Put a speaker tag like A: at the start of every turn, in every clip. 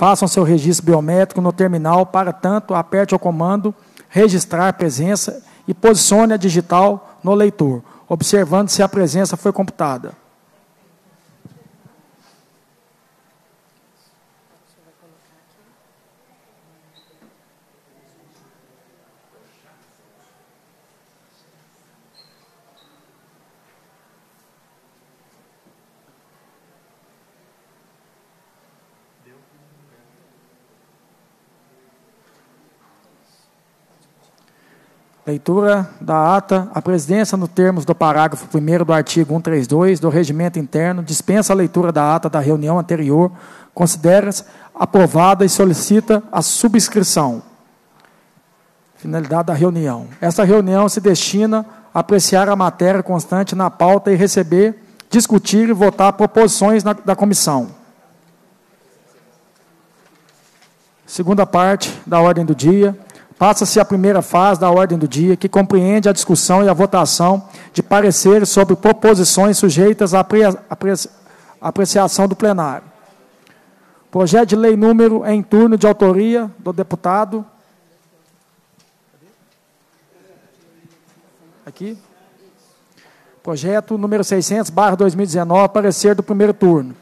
A: façam seu registro biométrico no terminal. Para tanto, aperte o comando registrar presença e posicione a digital no leitor, observando se a presença foi computada. Leitura da ata. A presidência, nos termos do parágrafo 1 do artigo 132 do Regimento Interno, dispensa a leitura da ata da reunião anterior, considera-se aprovada e solicita a subscrição. Finalidade da reunião. Essa reunião se destina a apreciar a matéria constante na pauta e receber, discutir e votar proposições na, da comissão. Segunda parte da ordem do dia. Passa-se a primeira fase da ordem do dia, que compreende a discussão e a votação de pareceres sobre proposições sujeitas à apreciação do plenário. Projeto de lei número em turno de autoria do deputado. Aqui. Projeto número 600, barra 2019, parecer do primeiro turno.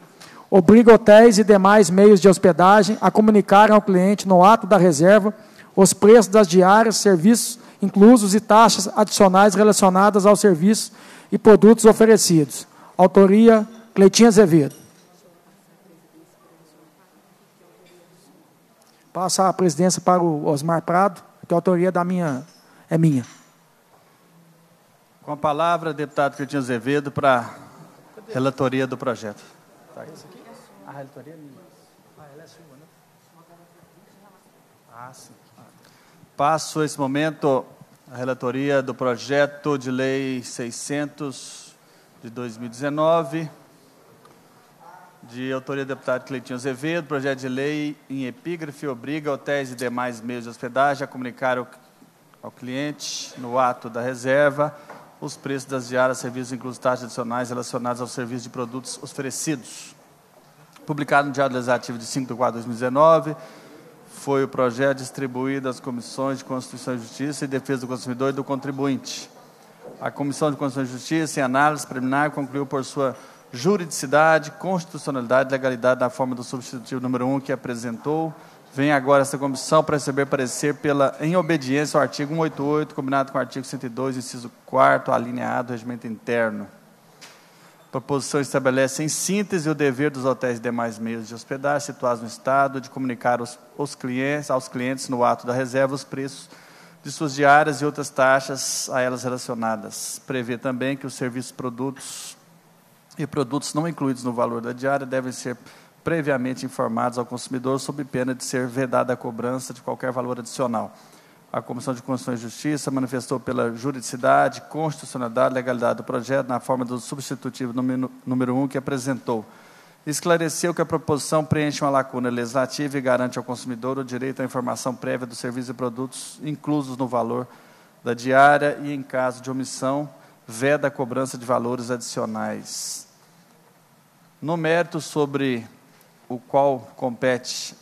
A: Obriga hotéis e demais meios de hospedagem a comunicarem ao cliente no ato da reserva os preços das diárias, serviços inclusos e taxas adicionais relacionadas aos serviços e produtos oferecidos. Autoria Cleitinha Azevedo. Passa a presidência para o Osmar Prado, que a autoria da minha é minha.
B: Com a palavra, deputado Cleitinho Azevedo, para a relatoria do projeto. Tá a relatoria é minha. Ah, ela é sua, né? Ah, sim. Passo esse momento a relatoria do projeto de lei 600 de 2019, de autoria do deputado Cleitinho Azevedo, projeto de lei em epígrafe obriga hotéis e demais meios de hospedagem a comunicar ao, cliente, no ato da reserva, os preços das diárias, serviços inclusos taxas adicionais relacionados ao serviço de produtos oferecidos. Publicado no Diário Legislativo de 5 de 4 de 2019, foi o projeto distribuído às comissões de Constituição e Justiça e Defesa do Consumidor e do Contribuinte. A Comissão de Constituição e Justiça, em análise preliminar, concluiu por sua juridicidade, constitucionalidade e legalidade da forma do substitutivo número 1 que apresentou. Vem agora essa comissão para receber parecer pela, em obediência ao artigo 188, combinado com o artigo 102, inciso 4 alineado do regimento interno. A proposição estabelece, em síntese, o dever dos hotéis e demais meios de hospedagem situados no Estado de comunicar os, os clientes, aos clientes, no ato da reserva, os preços de suas diárias e outras taxas a elas relacionadas. Prevê também que os serviços, produtos e produtos não incluídos no valor da diária devem ser previamente informados ao consumidor, sob pena de ser vedada a cobrança de qualquer valor adicional a Comissão de Constituição e Justiça manifestou pela juridicidade, constitucionalidade e legalidade do projeto na forma do substitutivo número, número 1 que apresentou. Esclareceu que a proposição preenche uma lacuna legislativa e garante ao consumidor o direito à informação prévia dos serviços e produtos inclusos no valor da diária e, em caso de omissão, veda a cobrança de valores adicionais. No mérito sobre o qual compete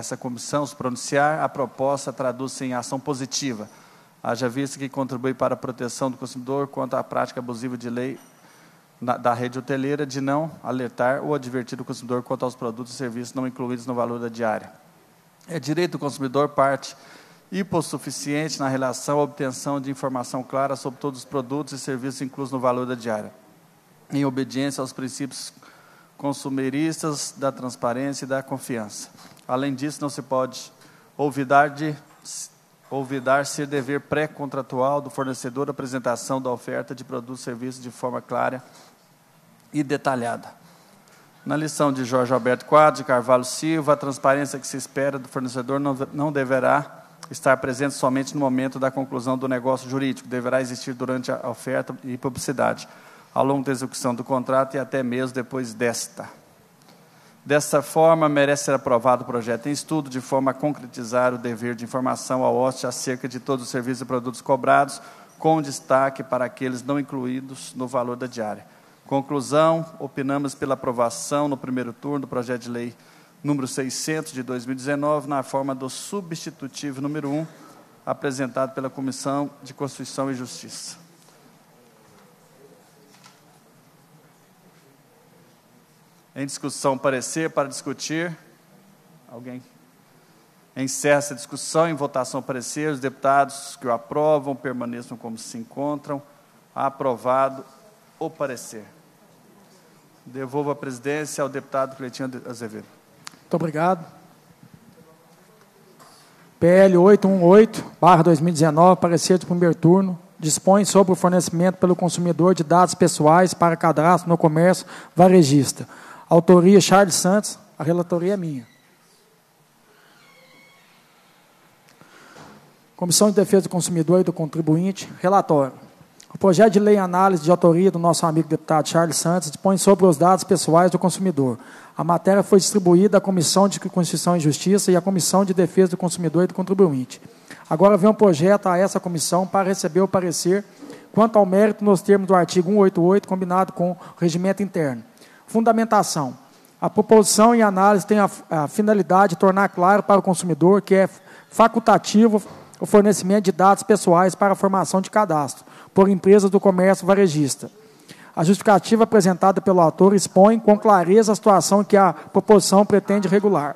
B: essa comissão se pronunciar, a proposta traduz-se em ação positiva, haja vista que contribui para a proteção do consumidor quanto à prática abusiva de lei na, da rede hoteleira de não alertar ou advertir o consumidor quanto aos produtos e serviços não incluídos no valor da diária. É direito do consumidor parte hipossuficiente na relação à obtenção de informação clara sobre todos os produtos e serviços inclusos no valor da diária, em obediência aos princípios consumeristas da transparência e da confiança. Além disso, não se pode olvidar de olvidar ser dever pré-contratual do fornecedor a apresentação da oferta de produtos e serviços de forma clara e detalhada. Na lição de Jorge Alberto Quadro de Carvalho Silva, a transparência que se espera do fornecedor não, não deverá estar presente somente no momento da conclusão do negócio jurídico, deverá existir durante a oferta e publicidade, ao longo da execução do contrato e até mesmo depois desta. Dessa forma, merece ser aprovado o projeto em estudo, de forma a concretizar o dever de informação ao hóspede acerca de todos os serviços e produtos cobrados, com destaque para aqueles não incluídos no valor da diária. Conclusão: opinamos pela aprovação no primeiro turno do projeto de lei número 600 de 2019, na forma do substitutivo número 1, apresentado pela Comissão de Constituição e Justiça. Em discussão, parecer para discutir. Alguém? Encerra essa discussão. Em votação, parecer. Os deputados que o aprovam permaneçam como se encontram. Aprovado o parecer. Devolvo a presidência ao deputado Cleitinho Azevedo.
A: Muito obrigado. PL 818, barra 2019, parecer de primeiro turno, dispõe sobre o fornecimento pelo consumidor de dados pessoais para cadastro no comércio varejista. Autoria Charles Santos, a relatoria é minha. Comissão de Defesa do Consumidor e do Contribuinte, relatório. O projeto de lei análise de autoria do nosso amigo deputado Charles Santos dispõe sobre os dados pessoais do consumidor. A matéria foi distribuída à Comissão de Constituição e Justiça e à Comissão de Defesa do Consumidor e do Contribuinte. Agora vem um projeto a essa comissão para receber o parecer quanto ao mérito nos termos do artigo 188, combinado com o regimento interno. Fundamentação. A proposição e análise tem a, a finalidade de tornar claro para o consumidor que é facultativo o fornecimento de dados pessoais para a formação de cadastro por empresas do comércio varejista. A justificativa apresentada pelo autor expõe com clareza a situação que a proposição pretende regular.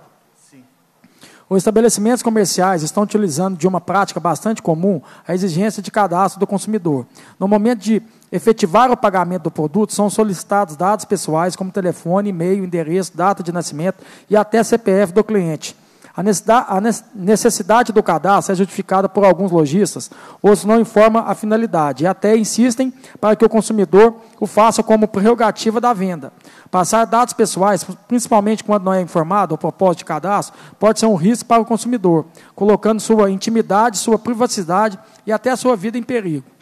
A: Os estabelecimentos comerciais estão utilizando de uma prática bastante comum a exigência de cadastro do consumidor. No momento de efetivar o pagamento do produto, são solicitados dados pessoais como telefone, e-mail, endereço, data de nascimento e até CPF do cliente. A necessidade do cadastro é justificada por alguns lojistas, outros não informam a finalidade e até insistem para que o consumidor o faça como prerrogativa da venda. Passar dados pessoais, principalmente quando não é informado o propósito de cadastro, pode ser um risco para o consumidor, colocando sua intimidade, sua privacidade e até sua vida em perigo.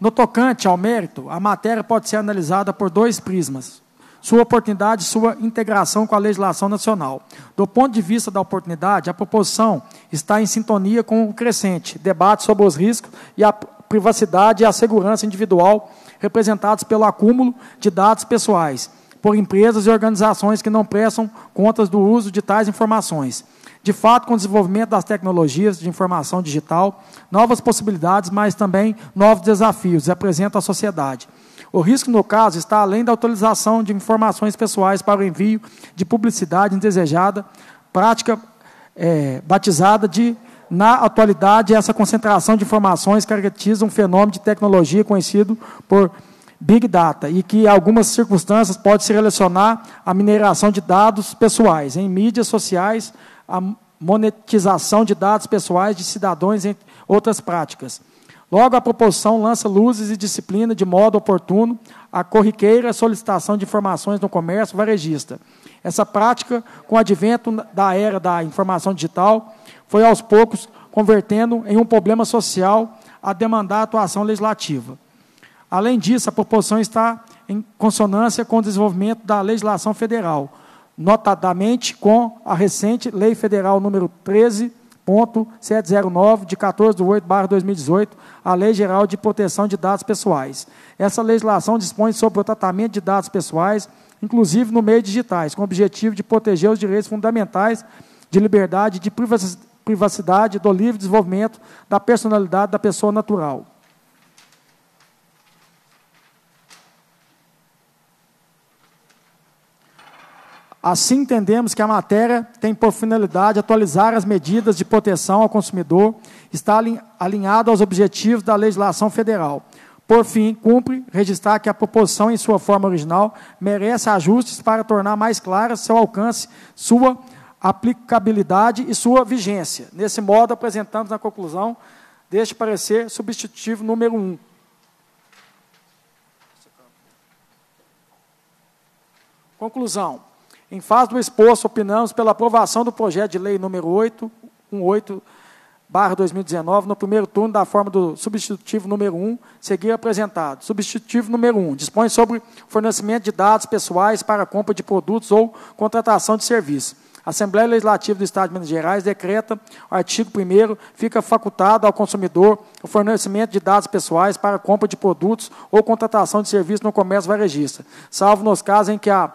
A: No tocante ao mérito, a matéria pode ser analisada por dois prismas sua oportunidade, sua integração com a legislação nacional. Do ponto de vista da oportunidade, a proposição está em sintonia com o crescente debate sobre os riscos e a privacidade e a segurança individual representados pelo acúmulo de dados pessoais por empresas e organizações que não prestam contas do uso de tais informações. De fato, com o desenvolvimento das tecnologias de informação digital, novas possibilidades, mas também novos desafios apresentam à sociedade. O risco, no caso, está além da autorização de informações pessoais para o envio de publicidade indesejada, prática é, batizada de, na atualidade, essa concentração de informações caracteriza um fenômeno de tecnologia conhecido por Big Data e que, em algumas circunstâncias, pode se relacionar à mineração de dados pessoais em mídias sociais, a monetização de dados pessoais de cidadãos, entre outras práticas. Logo, a proposição lança luzes e disciplina de modo oportuno a corriqueira solicitação de informações no comércio varejista. Essa prática, com o advento da era da informação digital, foi aos poucos convertendo em um problema social a demandar atuação legislativa. Além disso, a proposição está em consonância com o desenvolvimento da legislação federal, notadamente com a recente Lei Federal número 13 709 de 14 de 8 2018, a Lei Geral de Proteção de Dados Pessoais. Essa legislação dispõe sobre o tratamento de dados pessoais, inclusive no meio digitais, com o objetivo de proteger os direitos fundamentais de liberdade e de privacidade do livre desenvolvimento da personalidade da pessoa natural. Assim, entendemos que a matéria tem por finalidade atualizar as medidas de proteção ao consumidor, está alinhado aos objetivos da legislação federal. Por fim, cumpre registrar que a proposição, em sua forma original, merece ajustes para tornar mais clara seu alcance, sua aplicabilidade e sua vigência. Nesse modo, apresentamos na conclusão deste parecer substitutivo número 1. Conclusão. Em face do exposto, opinamos pela aprovação do projeto de lei número 818, barra 2019, no primeiro turno, da forma do substitutivo número 1, seguir apresentado. Substitutivo número 1, dispõe sobre fornecimento de dados pessoais para compra de produtos ou contratação de serviços. A Assembleia Legislativa do Estado de Minas Gerais decreta, o artigo 1 fica facultado ao consumidor o fornecimento de dados pessoais para compra de produtos ou contratação de serviços no comércio varejista, salvo nos casos em que a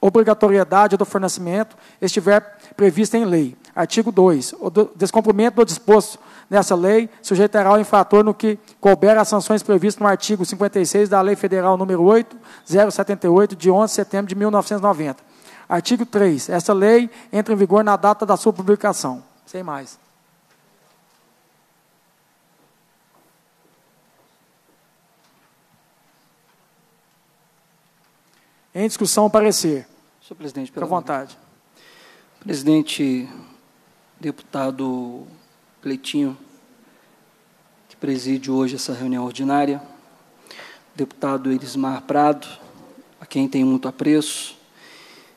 A: obrigatoriedade do fornecimento estiver prevista em lei. Artigo 2. O descumprimento do disposto nessa lei sujeitará o infrator no que couber as sanções previstas no artigo 56 da Lei Federal número 8078, de 11 de setembro de 1990. Artigo 3. Esta lei entra em vigor na data da sua publicação. Sem mais. Em discussão, parecer.
C: Senhor presidente,
A: à vontade.
C: Presidente, deputado Cleitinho, que preside hoje essa reunião ordinária, deputado Elismar Prado, a quem tenho muito apreço.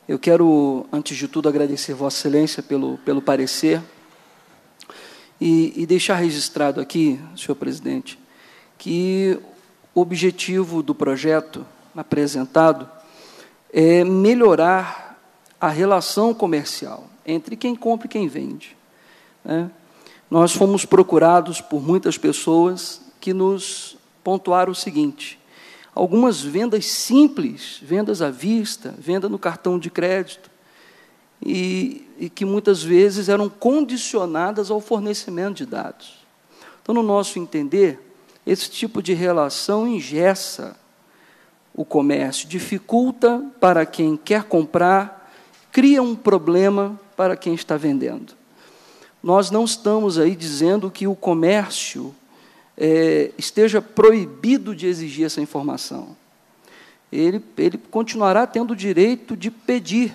C: Eu quero, antes de tudo, agradecer Vossa Excelência pelo, pelo parecer e, e deixar registrado aqui, senhor presidente, que o objetivo do projeto apresentado é melhorar a relação comercial entre quem compra e quem vende. Né? Nós fomos procurados por muitas pessoas que nos pontuaram o seguinte: algumas vendas simples, vendas à vista, venda no cartão de crédito, e, e, que muitas vezes eram condicionadas ao fornecimento de dados. Então, no nosso entender, esse tipo de relação ingessa o comércio, dificulta para quem quer comprar, cria um problema para quem está vendendo. Nós não estamos aí dizendo que o comércio é, esteja proibido de exigir essa informação. Ele, ele continuará tendo o direito de pedir.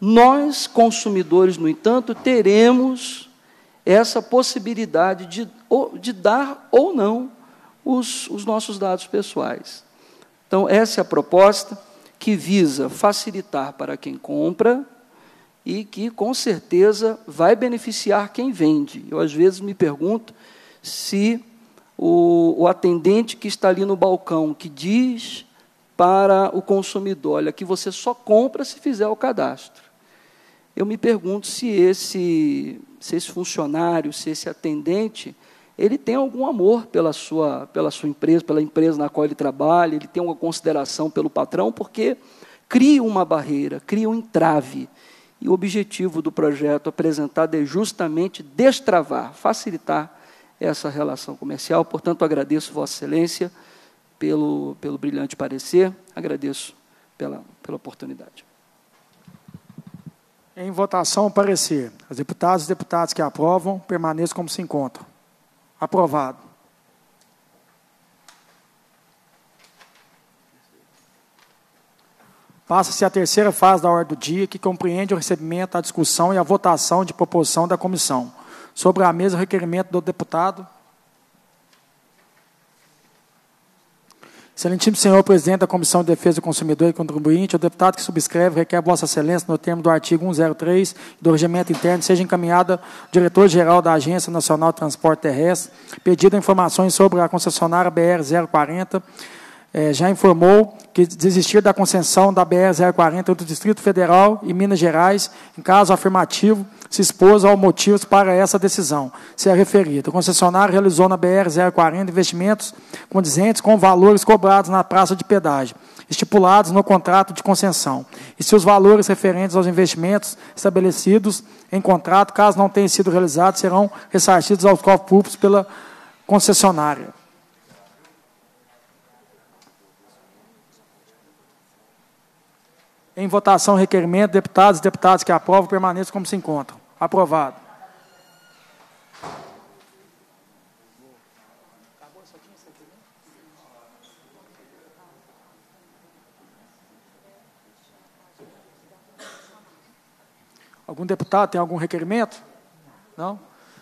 C: Nós, consumidores, no entanto, teremos essa possibilidade de, de dar ou não os, os nossos dados pessoais. Então, essa é a proposta que visa facilitar para quem compra e que, com certeza, vai beneficiar quem vende. Eu, às vezes, me pergunto se o, o atendente que está ali no balcão, que diz para o consumidor: olha, que você só compra se fizer o cadastro. Eu me pergunto se esse, se esse funcionário, se esse atendente, ele tem algum amor pela sua, pela sua empresa, pela empresa na qual ele trabalha, ele tem uma consideração pelo patrão, porque cria uma barreira, cria um entrave. E o objetivo do projeto apresentado é justamente destravar, facilitar essa relação comercial. Portanto, agradeço Vossa Excelência pelo, pelo brilhante parecer, agradeço pela, pela oportunidade.
A: Em votação, parecer. As deputadas e deputados que aprovam permaneçam como se encontram. Aprovado. Passa-se a terceira fase da ordem do dia, que compreende o recebimento, a discussão e a votação de proposição da comissão. Sobre a mesa, o requerimento do deputado. Excelentíssimo senhor presidente da Comissão de Defesa do Consumidor e Contribuinte, o deputado que subscreve requer Vossa Excelência, no termo do artigo 103 do Regimento Interno, seja encaminhada ao diretor-geral da Agência Nacional de Transporte Terrestre, pedido informações sobre a concessionária BR-040, é, já informou que desistir da concessão da BR-040 do Distrito Federal e Minas Gerais, em caso afirmativo, se expôs ao motivos para essa decisão, se é referida. O concessionário realizou na BR-040 investimentos condizentes com valores cobrados na praça de pedágio, estipulados no contrato de concessão. E se os valores referentes aos investimentos estabelecidos em contrato, caso não tenham sido realizados, serão ressarcidos aos cofres públicos pela concessionária. Em votação, requerimento, deputados e deputadas que aprovam permaneçam como se encontram. Aprovado. Algum deputado tem algum requerimento? Não?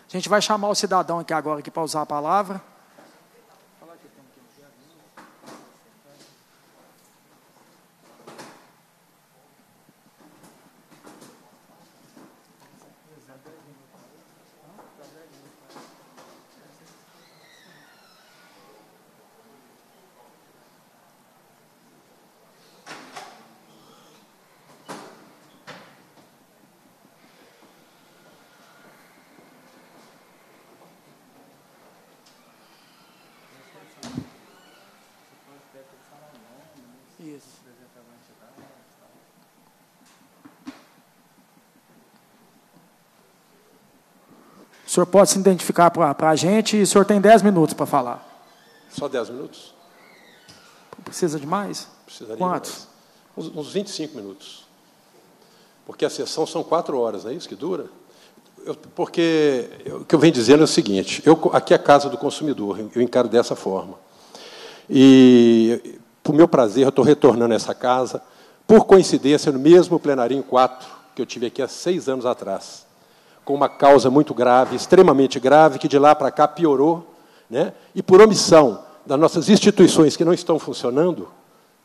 A: A gente vai chamar o cidadão aqui agora aqui para usar a palavra. Senhor pode se identificar para a gente e o senhor tem 10 minutos para falar.
D: Só 10 minutos?
A: Precisa de mais?
D: Precisaria
A: Quantos?
D: Mais. Uns, uns 25 minutos. Porque a sessão são quatro horas, não é isso que dura? Eu, porque eu, o que eu venho dizendo é o seguinte: eu, aqui é a casa do consumidor, eu encaro dessa forma. E, por meu prazer, eu estou retornando a essa casa, por coincidência, no mesmo plenarinho 4 que eu tive aqui há seis anos atrás, com uma causa muito grave, extremamente grave, que de lá para cá piorou, né? e por omissão das nossas instituições que não estão funcionando,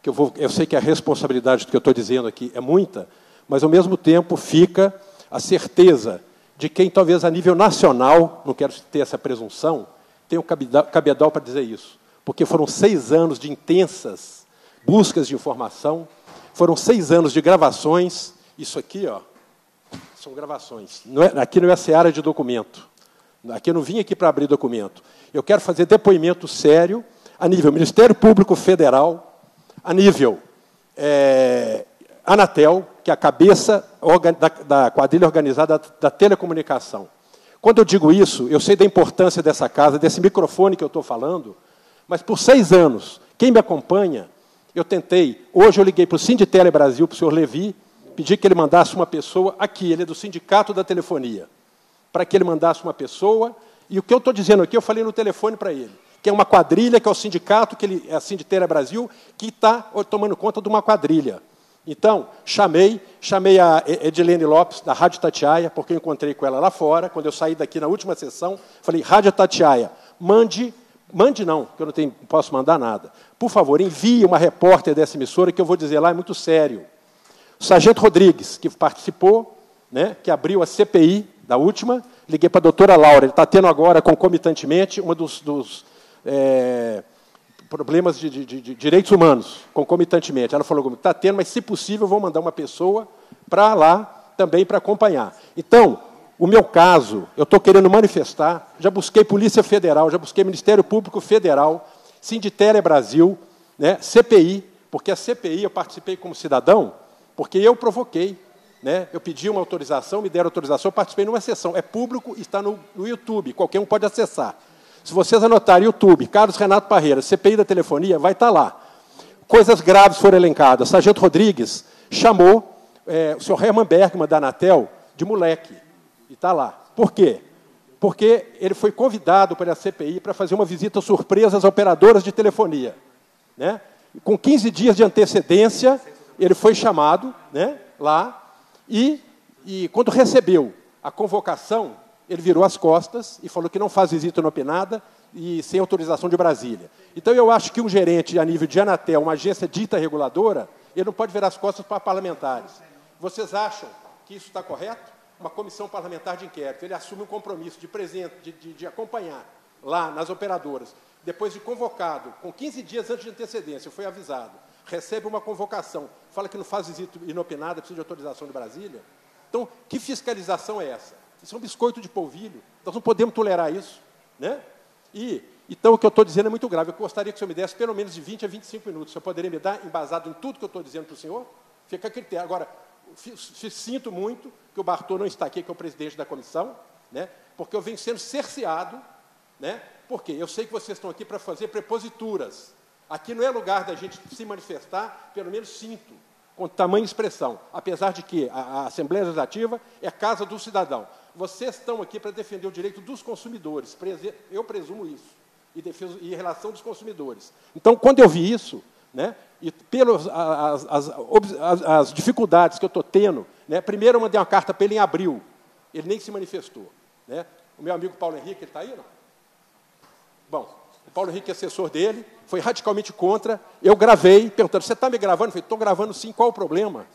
D: que eu, vou, eu sei que a responsabilidade do que eu estou dizendo aqui é muita, mas, ao mesmo tempo, fica a certeza de quem, talvez a nível nacional, não quero ter essa presunção, tem o cabedal para dizer isso. Porque foram seis anos de intensas buscas de informação, foram seis anos de gravações. Isso aqui, ó, são gravações. Não é, aqui não é seara de documento. Aqui eu não vim aqui para abrir documento. Eu quero fazer depoimento sério a nível Ministério Público Federal, a nível é, Anatel, que é a cabeça da quadrilha organizada da telecomunicação. Quando eu digo isso, eu sei da importância dessa casa, desse microfone que eu estou falando, mas por seis anos, quem me acompanha, eu tentei. Hoje eu liguei para o Sinditele Brasil, para o senhor Levi, pedi que ele mandasse uma pessoa aqui, ele é do Sindicato da Telefonia, para que ele mandasse uma pessoa. E o que eu estou dizendo aqui, eu falei no telefone para ele, que é uma quadrilha, que é o sindicato, que ele, é a Sinditele Brasil, que está tomando conta de uma quadrilha. Então, chamei, chamei a Edilene Lopes, da Rádio Tatiaia, porque eu encontrei com ela lá fora, quando eu saí daqui na última sessão, falei, Rádio Tatiaia, mande, mande não, que eu não, tenho, não posso mandar nada. Por favor, envie uma repórter dessa emissora, que eu vou dizer lá, é muito sério. O Sargento Rodrigues, que participou, né, que abriu a CPI da última, liguei para a doutora Laura, ele está tendo agora, concomitantemente, uma dos, dos é, problemas de, de, de, direitos humanos, concomitantemente. Ela falou, está tendo, mas se possível, vou mandar uma pessoa para lá também para acompanhar. Então, o meu caso, eu estou querendo manifestar, já busquei Polícia Federal, já busquei Ministério Público Federal, Sinditele Brasil, né, CPI, porque a CPI eu participei como cidadão, porque eu provoquei. Né, eu pedi uma autorização, me deram autorização, eu participei numa sessão. É público, está no, no YouTube, qualquer um pode acessar. Se vocês anotarem YouTube, Carlos Renato Parreira, CPI da telefonia, vai estar lá. Coisas graves foram elencadas. Sargento Rodrigues chamou é, o senhor Herman Bergman, da Anatel, de moleque. E está lá. Por quê? Porque ele foi convidado pela CPI para fazer uma visita surpresa às operadoras de telefonia. Né? Com 15 dias de antecedência, ele foi chamado né, lá e, e, quando recebeu a convocação, ele virou as costas e falou que não faz visita inopinada e sem autorização de Brasília. Então, eu acho que um gerente a nível de Anatel, uma agência dita reguladora, ele não pode virar as costas para parlamentares. Vocês acham que isso está correto? Uma comissão parlamentar de inquérito, ele assume um compromisso de, presente, de, de, de acompanhar lá nas operadoras, depois de convocado, com 15 dias antes de antecedência, foi avisado, recebe uma convocação, fala que não faz visita inopinada, precisa de autorização de Brasília. Então, que fiscalização é essa? Isso é um biscoito de polvilho. Nós não podemos tolerar isso. Né? E, então, o que eu estou dizendo é muito grave. Eu gostaria que o senhor me desse pelo menos de 20 a 25 minutos. O senhor poderia me dar, embasado em tudo que eu estou dizendo para o senhor? Fica a critério. Agora, sinto muito que o Bartô não está aqui, que é o presidente da comissão, né? porque eu venho sendo cerceado. Né? Porque eu sei que vocês estão aqui para fazer preposituras. Aqui não é lugar da gente se manifestar, pelo menos sinto com tamanha expressão, apesar de que a, a Assembleia Legislativa é casa do cidadão. Vocês estão aqui para defender o direito dos consumidores, eu presumo isso, e, defeso, e relação dos consumidores. Então, quando eu vi isso, né, e pelas as, as, as, as dificuldades que eu estou tendo, né, primeiro eu mandei uma carta para ele em abril, ele nem se manifestou. Né? O meu amigo Paulo Henrique, ele está aí, não? Bom, o Paulo Henrique é assessor dele, foi radicalmente contra. Eu gravei, perguntando: você está me gravando? Eu falei: estou gravando sim, qual o problema?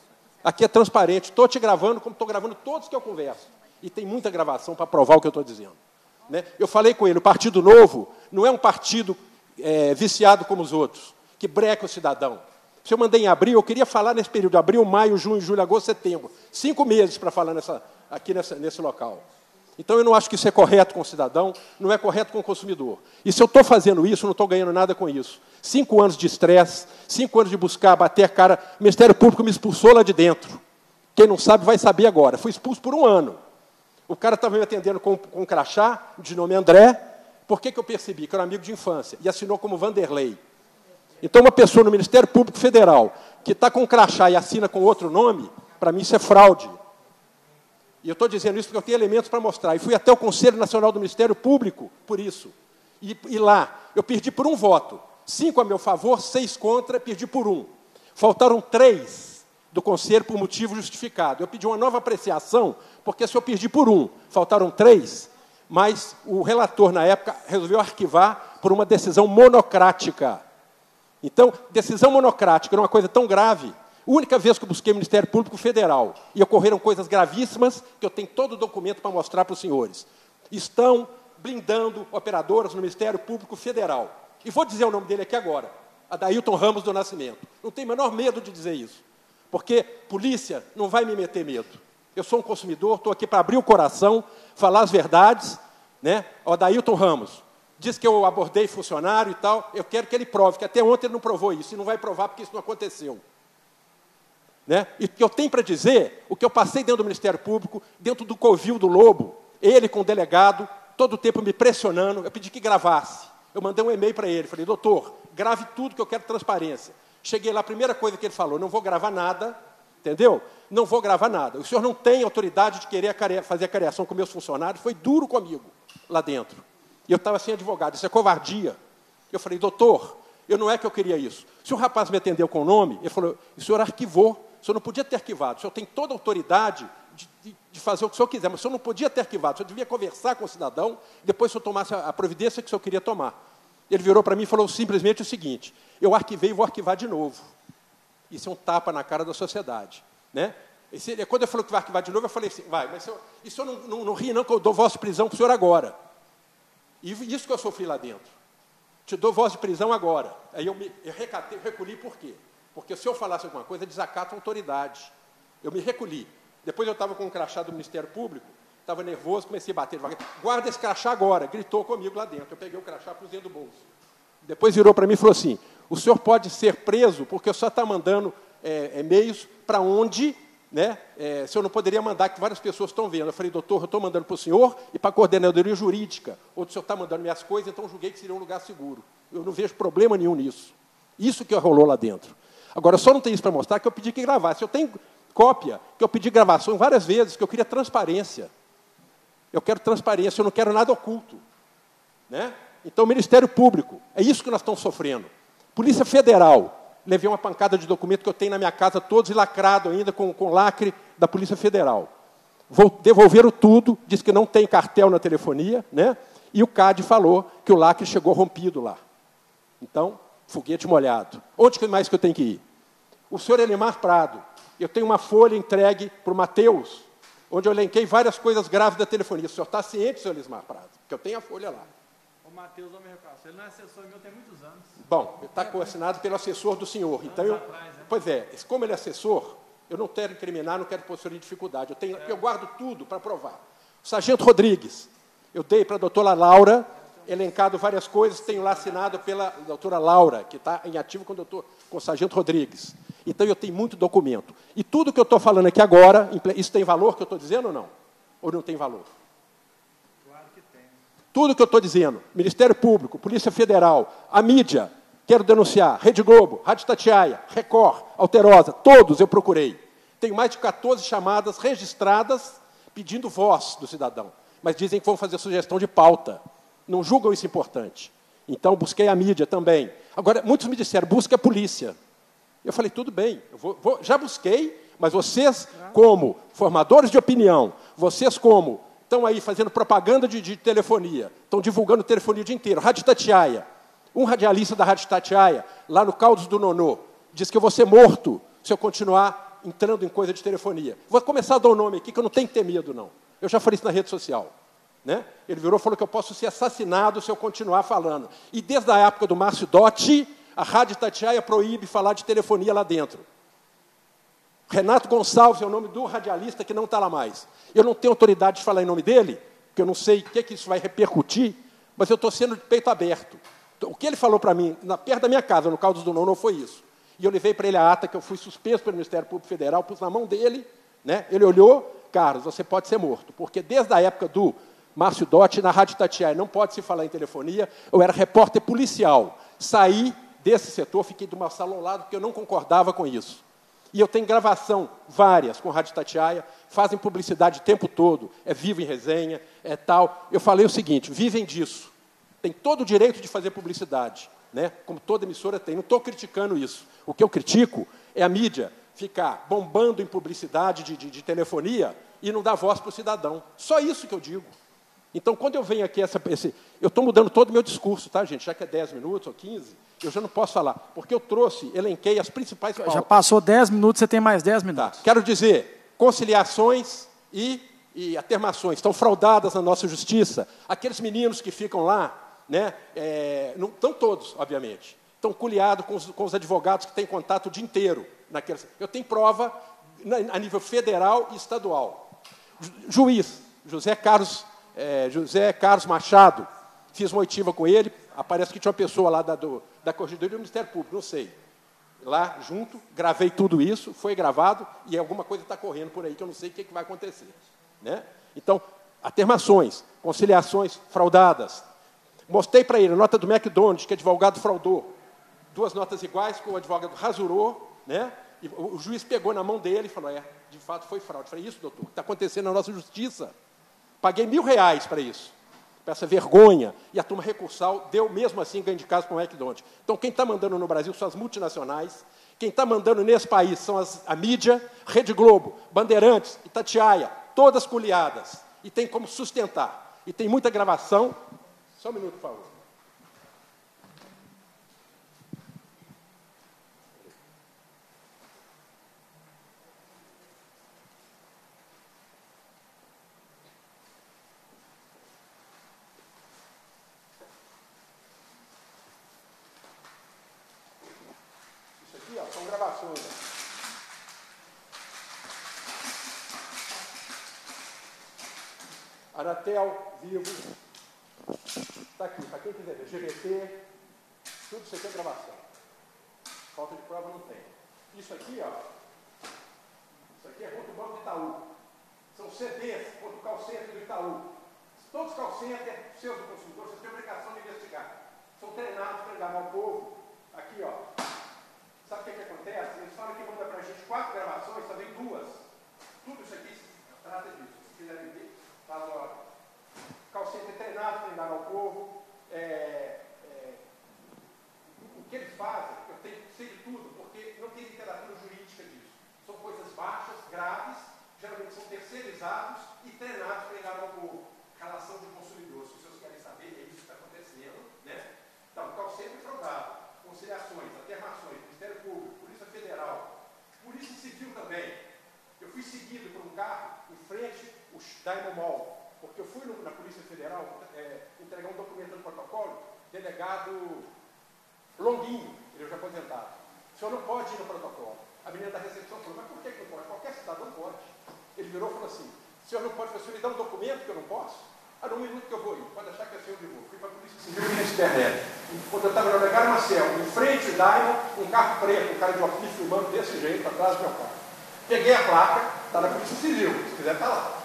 D: Aqui é transparente, estou te gravando como estou gravando todos que eu converso. E tem muita gravação para provar o que eu estou dizendo. Né? Eu falei com ele: o Partido Novo não é um partido é, viciado como os outros, que breca o cidadão. Se eu mandei em abril, eu queria falar nesse período, abril, maio, junho, julho, agosto, setembro. Cinco meses para falar nessa, aqui nessa, nesse local. Então eu não acho que isso é correto com o cidadão, não é correto com o consumidor. E se eu estou fazendo isso, não estou ganhando nada com isso. Cinco anos de estresse, cinco anos de buscar bater a cara. O Ministério Público me expulsou lá de dentro. Quem não sabe vai saber agora. Fui expulso por um ano. O cara estava me atendendo com, com um crachá, de nome André. Por que, que eu percebi? Que era um amigo de infância. E assinou como Vanderlei. Então, uma pessoa no Ministério Público Federal que está com um crachá e assina com outro nome, para mim isso é fraude. E eu estou dizendo isso porque eu tenho elementos para mostrar. E fui até o Conselho Nacional do Ministério Público por isso. E, e lá, eu perdi por um voto. Cinco a meu favor, seis contra, perdi por um. Faltaram três do Conselho por motivo justificado. Eu pedi uma nova apreciação, porque se eu perdi por um, faltaram três, mas o relator, na época, resolveu arquivar por uma decisão monocrática. Então, decisão monocrática era uma coisa tão grave Única vez que eu busquei o Ministério Público Federal e ocorreram coisas gravíssimas que eu tenho todo o documento para mostrar para os senhores. Estão blindando operadoras no Ministério Público Federal. E vou dizer o nome dele aqui agora. Adailton Ramos do Nascimento. Não tenho o menor medo de dizer isso. Porque polícia não vai me meter medo. Eu sou um consumidor, estou aqui para abrir o coração, falar as verdades. Né? O Adailton Ramos diz que eu abordei funcionário e tal. Eu quero que ele prove, que até ontem ele não provou isso. E não vai provar porque isso não aconteceu. Né? E o que eu tenho para dizer, o que eu passei dentro do Ministério Público, dentro do covil do Lobo, ele com o delegado, todo o tempo me pressionando, eu pedi que gravasse. Eu mandei um e-mail para ele, falei, doutor, grave tudo que eu quero transparência. Cheguei lá, a primeira coisa que ele falou, não vou gravar nada, entendeu? Não vou gravar nada. O senhor não tem autoridade de querer fazer a cariação com meus funcionários, foi duro comigo lá dentro. E eu estava sem advogado, isso é covardia. Eu falei, doutor, eu não é que eu queria isso. Se o rapaz me atendeu com o nome, ele falou, o senhor arquivou o senhor não podia ter arquivado, o senhor tem toda a autoridade de, de, de, fazer o que o senhor quiser, mas o senhor não podia ter arquivado, o senhor devia conversar com o cidadão, depois o senhor tomasse a, a providência que o senhor queria tomar. Ele virou para mim e falou simplesmente o seguinte: eu arquivei e vou arquivar de novo. Isso é um tapa na cara da sociedade. Né? Esse, quando ele falou que vai arquivar de novo, eu falei assim: vai, mas senhor, e o senhor não, não, não ri, não, que eu dou voz de prisão para o senhor agora. E isso que eu sofri lá dentro. Te dou voz de prisão agora. Aí eu me eu recatei, recolhi por quê? Porque se eu falasse alguma coisa, desacato a autoridade. Eu me recolhi. Depois eu estava com um crachá do Ministério Público, estava nervoso, comecei a bater devagar. Guarda esse crachá agora, gritou comigo lá dentro. Eu peguei o crachá, pus dentro do bolso. Depois virou para mim e falou assim: o senhor pode ser preso porque o senhor está mandando é, e-mails para onde né, é, o senhor não poderia mandar que várias pessoas estão vendo. Eu falei, doutor, eu estou mandando para o senhor e para a coordenadoria jurídica. Ou o senhor está mandando minhas coisas, então julguei que seria um lugar seguro. Eu não vejo problema nenhum nisso. Isso que rolou lá dentro. Agora, só não tem isso para mostrar que eu pedi que gravasse. Eu tenho cópia que eu pedi gravação várias vezes, que eu queria transparência. Eu quero transparência, eu não quero nada oculto. Né? Então, Ministério Público, é isso que nós estamos sofrendo. Polícia Federal, levei uma pancada de documento que eu tenho na minha casa, todos lacrado ainda com, com lacre da Polícia Federal. Vou, devolveram tudo, diz que não tem cartel na telefonia, né? e o CAD falou que o lacre chegou rompido lá. Então, foguete molhado. Onde mais que eu tenho que ir? O senhor Elimar Prado. Eu tenho uma folha entregue para o Mateus, onde eu elenquei várias coisas graves da telefonia. O senhor está ciente, senhor Elimar Prado? Porque eu tenho a folha lá.
B: O Mateus, não me recordo. Ele não é assessor meu tem muitos anos.
D: Bom, ele está assinado pelo assessor do senhor. Então, eu, atrás, né? Pois é, como ele é assessor, eu não quero incriminar, não quero pôr o senhor em dificuldade. Eu, tenho, é. eu guardo tudo para provar. O Sargento Rodrigues, eu dei para a doutora Laura elencado várias coisas, tenho lá assinado pela doutora Laura, que está em ativo com o, doutor, com o sargento Rodrigues. Então, eu tenho muito documento. E tudo que eu estou falando aqui agora, isso tem valor que eu estou dizendo ou não? Ou não tem valor?
B: Claro que tem.
D: Tudo que eu estou dizendo, Ministério Público, Polícia Federal, a mídia, quero denunciar, Rede Globo, Rádio Tatiaia, Record, Alterosa, todos eu procurei. Tenho mais de 14 chamadas registradas pedindo voz do cidadão. Mas dizem que vão fazer sugestão de pauta não julgam isso importante. Então, busquei a mídia também. Agora, muitos me disseram, busque a polícia. Eu falei, tudo bem, vou, vou, já busquei, mas vocês, como formadores de opinião, vocês, como estão aí fazendo propaganda de, de telefonia, estão divulgando telefonia o dia inteiro, Rádio Tatiaia. Um radialista da Rádio Tatiaia, lá no Caldos do Nonô, diz que eu vou ser morto se eu continuar entrando em coisa de telefonia. Vou começar a dar o um nome aqui, que eu não tenho que ter medo, não. Eu já falei isso na rede social. Né? Ele virou e falou que eu posso ser assassinado se eu continuar falando. E desde a época do Márcio Dotti, a Rádio Tatiaia proíbe falar de telefonia lá dentro. Renato Gonçalves é o nome do radialista que não está lá mais. Eu não tenho autoridade de falar em nome dele, que eu não sei o que, que isso vai repercutir, mas eu estou sendo de peito aberto. Então, o que ele falou para mim, na, perto da minha casa, no Caldas do Não, não foi isso. E eu levei para ele a ata que eu fui suspenso pelo Ministério Público Federal, pus na mão dele, né? ele olhou, Carlos, você pode ser morto. Porque desde a época do Márcio Dotti, na Rádio Tatiaia, não pode se falar em telefonia, eu era repórter policial. Saí desse setor, fiquei de uma sala ao lado, porque eu não concordava com isso. E eu tenho gravação, várias, com Rádio Tatiaia, fazem publicidade o tempo todo, é vivo em resenha, é tal. Eu falei o seguinte: vivem disso. Tem todo o direito de fazer publicidade, né? como toda emissora tem. Não estou criticando isso. O que eu critico é a mídia ficar bombando em publicidade de, de, de telefonia e não dar voz para o cidadão. Só isso que eu digo. Então, quando eu venho aqui, essa, esse, eu estou mudando todo o meu discurso, tá, gente? Já que é 10 minutos ou 15, eu já não posso falar, porque eu trouxe, elenquei as principais pautas.
A: Já passou 10 minutos, você tem mais 10 minutos.
D: Tá. Quero dizer, conciliações e, e atermações estão fraudadas na nossa justiça. Aqueles meninos que ficam lá, né, é, não estão todos, obviamente, estão culiados com os, com os advogados que têm contato o dia inteiro. Naqueles, eu tenho prova a nível federal e estadual. Juiz, José Carlos, é, José Carlos Machado, fiz uma oitiva com ele, aparece que tinha uma pessoa lá da, do, da Corregedoria do Ministério Público, não sei. Lá junto, gravei tudo isso, foi gravado e alguma coisa está correndo por aí que eu não sei o que, que vai acontecer. Né? Então, atermações, conciliações fraudadas. Mostrei para ele a nota do McDonald's, que advogado fraudou. Duas notas iguais, que o advogado rasurou, né? E o juiz pegou na mão dele e falou: é, de fato foi fraude. Eu falei, isso, doutor, o está acontecendo na nossa justiça? Paguei mil reais para isso para essa vergonha, e a turma recursal deu mesmo assim ganho de casa para o McDonald's. Então, quem está mandando no Brasil são as multinacionais, quem está mandando nesse país são as, a mídia, Rede Globo, Bandeirantes, Itatiaia, todas culiadas, e tem como sustentar. E tem muita gravação. Só um minuto, por favor. Vivo, está aqui, para quem quiser ver, GBT, tudo isso aqui é gravação. Falta de prova não tem. Isso aqui, ó, isso aqui é contra o Banco Itaú. São CDs contra o call do Itaú. Todos os call centers, seus consumidores, vocês têm obrigação de investigar. São treinados para enganar o povo. Aqui, ó. Sabe o que, que acontece? Eles falam que manda para a gente quatro gravações, só vem duas. Tudo isso aqui trata disso. Se quiserem ver, está na hora. Calcete é treinado para enganar o povo. É, é, o que eles fazem, eu tenho que ser de tudo, porque não tem literatura jurídica disso. São coisas baixas, graves, geralmente são terceirizados e treinados para enganar o povo. Relação de consumidor, se vocês querem saber, é isso que está acontecendo. Né? Então, calcete é fraudado, conciliações, alternações, Ministério Público, Polícia Federal, Polícia Civil também. Eu fui seguido por um carro em frente ao Diamond Mall, porque eu fui no, na Polícia Federal é, entregar um documento no protocolo, delegado Longuinho, ele já aposentado. O senhor não pode ir no protocolo. A menina da recepção falou, mas por que, que não pode? Qualquer cidadão pode. Ele virou e falou assim, o senhor não pode, o senhor me dá um documento que eu não posso? Ah, no minuto que eu vou ir, pode achar que é senhor de vou. Fui para a Polícia Civil e internet. Quando eu estava no Legar Marcel, em frente ao Daimon, um carro preto, um cara de óculos filmando desse jeito, atrás do meu carro. Peguei a placa, está na Polícia Civil, se quiser está lá.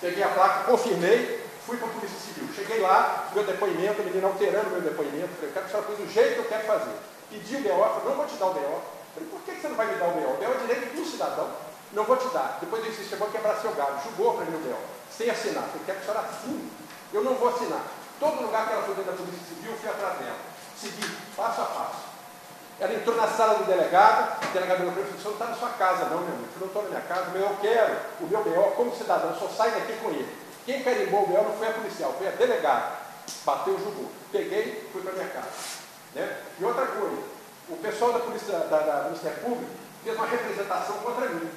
D: Peguei a placa, confirmei, fui para a Polícia Civil. Cheguei lá, meu depoimento, a menina alterando meu depoimento. Falei, eu quero que a senhora fez do jeito que eu quero fazer. Pedi o BO, falei, não vou te dar o BO. Falei, por que você não vai me dar o BO? O BO é direito do cidadão. Não vou te dar. Depois ele disse, vou quebrar seu gado. Julgou para mim o BO, sem assinar. Falei, quero que a senhora assine. Eu não vou assinar. Todo lugar que ela foi dentro da Polícia Civil, fui atrás dela. Segui, passo a passo. Ela entrou na sala do delegado, o delegado falou, você não está na sua casa não, meu amigo. Eu não estou na minha casa, mas eu quero o meu BO como cidadão, só sai daqui com ele. Quem carimbou o BO não foi a policial, foi a delegada. Bateu, julgou. Peguei, fui para minha casa. Né? E outra coisa, o pessoal da Polícia da, da Ministério Público fez uma representação contra mim.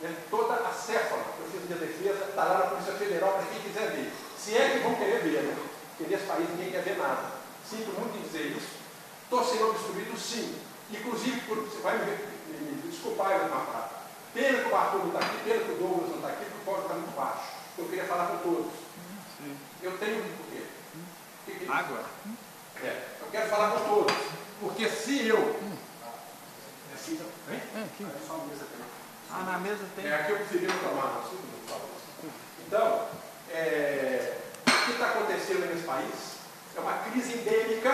D: Né? Toda a céfala que eu fiz defesa está lá na Polícia Federal para quem quiser ver. Se é que vão querer ver, né? Porque nesse país ninguém quer ver nada. Sinto muito em dizer isso. Estou sendo obstruído sim. Inclusive, por, você vai me, me, me desculpar, Ana Prata. Pena que o Arthur não está aqui, pena que o Douglas não está aqui, porque o código está muito baixo. Eu queria falar com todos. Sim. Eu tenho por quê?
B: Água?
D: É, eu quero falar com todos. Porque se eu.
B: É assim, hein? É, aqui. É só a mesa tem. Ah, na mesa tem.
D: É aqui eu preferi não tomar. Então, é, o que está acontecendo nesse país é uma crise endêmica,